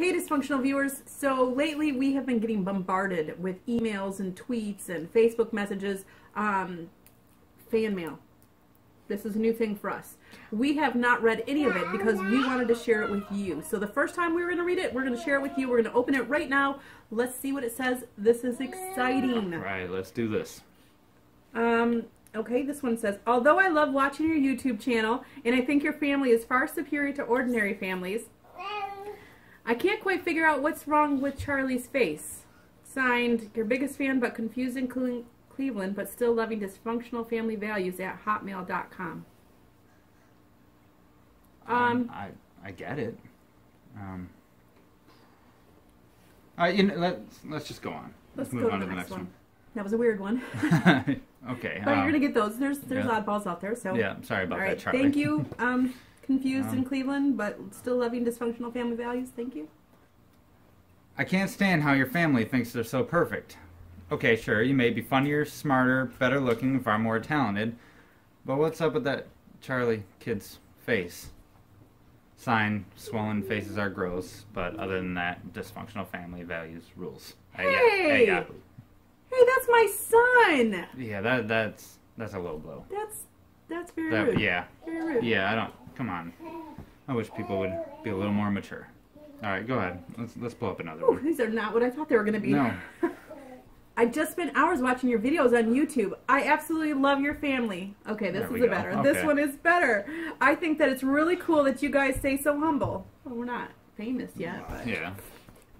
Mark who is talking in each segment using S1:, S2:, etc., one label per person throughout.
S1: Hey, dysfunctional viewers. So lately we have been getting bombarded with emails and tweets and Facebook messages, um, fan mail. This is a new thing for us. We have not read any of it because we wanted to share it with you. So the first time we were going to read it, we're going to share it with you. We're going to open it right now. Let's see what it says. This is exciting.
S2: All right, let's do this.
S1: Um, okay, this one says, Although I love watching your YouTube channel and I think your family is far superior to ordinary families, I can't quite figure out what's wrong with Charlie's face. Signed, your biggest fan but confused in Cle- Cleveland but still loving dysfunctional family values at hotmail.com. Um,
S2: I I get it. Um. Right, you know, let's let's just go on.
S1: let's
S2: move
S1: go to
S2: on to the
S1: next
S2: next
S1: one. That was a weird one.
S2: one. okay.
S1: but you're
S2: um,
S1: going to get those. There's there's
S2: yeah.
S1: oddballs out there, so.
S2: yeah, I'm sorry about
S1: All right,
S2: that, Charlie.
S1: thank you. Um, confused in
S2: Um,
S1: Cleveland but still loving dysfunctional family values. Thank you.
S2: I can't stand how your family thinks they're so perfect. Okay, sure, you may be funnier, smarter, better looking, far more talented, but what's up with that Charlie kid's face? Sign, swollen faces are gross, but other than that, dysfunctional family values rules.
S1: Hey!
S2: yeah,
S1: Hey, that's my son.
S2: yeah, that that's that's a low blow.
S1: That's that's very
S2: That,
S1: rude.
S2: yeah,
S1: Very rude.
S2: yeah, I don't. Come on, I wish people would be a little more mature. All right, go ahead. Let's let's pull up another
S1: Ooh,
S2: one.
S1: these are not what I thought they were going to be.
S2: No.
S1: I just spent hours watching your videos on YouTube. I absolutely love your family. Okay, this is a better. This one is better. I think that it's really cool that you guys stay so humble. Well, we're not famous yet. But.
S2: Yeah.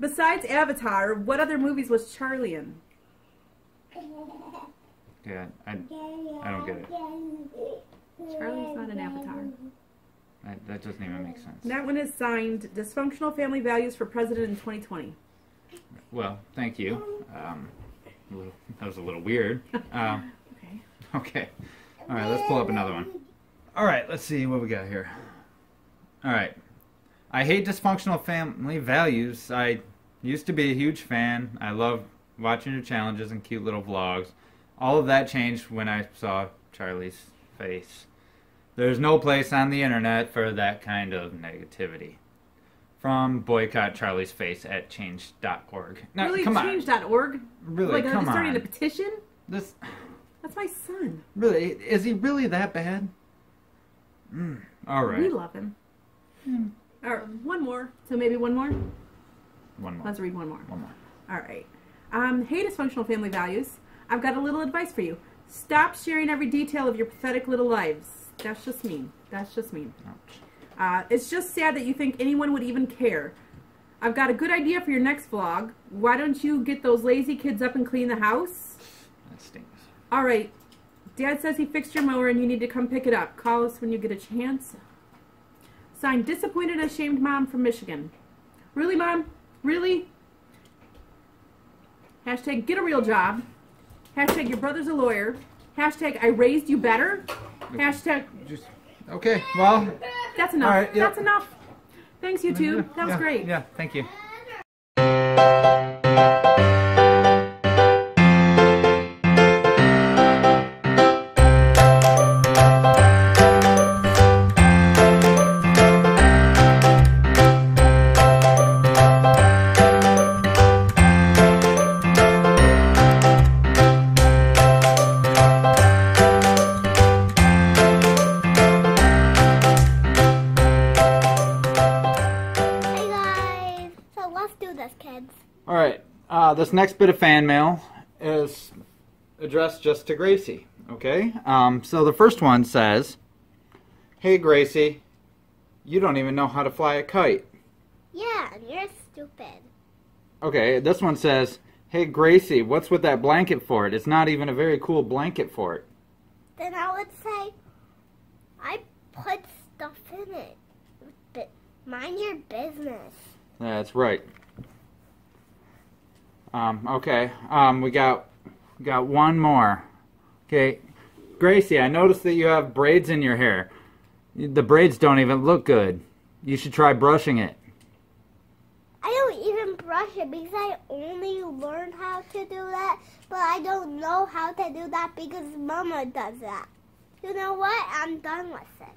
S1: Besides Avatar, what other movies was Charlie in?
S2: Yeah, I, I don't get it.
S1: Charlie's not an Avatar.
S2: That, that doesn't even make sense.
S1: That one is signed Dysfunctional Family Values for President in 2020.
S2: Well, thank you. Um, a little- that was a little weird. Um,
S1: Okay.
S2: okay. All right, let's pull up another one. All right, let's see what we got here. All right. I hate dysfunctional family values. I used to be a huge fan. I love watching your challenges and cute little vlogs. All of that changed when I saw Charlie's face. There's no place on the internet for that kind of negativity. From boycott Charlie's face at change.org. Now,
S1: really,
S2: come on.
S1: change.org?
S2: Really,
S1: like, are
S2: come
S1: they starting
S2: on.
S1: a petition?
S2: This
S1: That's my son.
S2: really is he really that bad? Mm, all
S1: We love him. All right, one more. So maybe one more?
S2: one more.
S1: Let's read one more.
S2: One more.
S1: All right. Um, hey, dysfunctional family values. I've got a little advice for you. Stop sharing every detail of your pathetic little lives. That's just mean. That's just mean. Uh, it's just sad that you think anyone would even care. I've got a good idea for your next vlog. Why don't you get those lazy kids up and clean the house?
S2: That stinks.
S1: All right. Dad says he fixed your mower and you need to come pick it up. Call us when you get a chance. Signed, disappointed ashamed mom from Michigan. Really, mom? Really? Hashtag get a real job. Hashtag your brother's a lawyer. Hashtag I raised you better. Hashtag
S2: Just okay. Well,
S1: that's enough.
S2: All right, yep.
S1: That's enough. Thanks, YouTube. That was
S2: yeah,
S1: great.
S2: Yeah, thank you. Right. Uh, this next bit of fan mail is addressed just to Gracie. Okay. Um, so the first one says, "Hey Gracie, you don't even know how to fly a kite."
S3: Yeah, and you're stupid.
S2: Okay. This one says, "Hey Gracie, what's with that blanket fort? It's not even a very cool blanket fort."
S3: Then I would say, I put stuff in it. But mind your business.
S2: That's right. Um, okay. Um, we got got one more. Okay, Gracie, I noticed that you have braids in your hair. The braids don't even look good. You should try brushing it.
S3: I don't even brush it because I only learned how to do that, but I don't know how to do that because Mama does that. You know what? I'm done with this.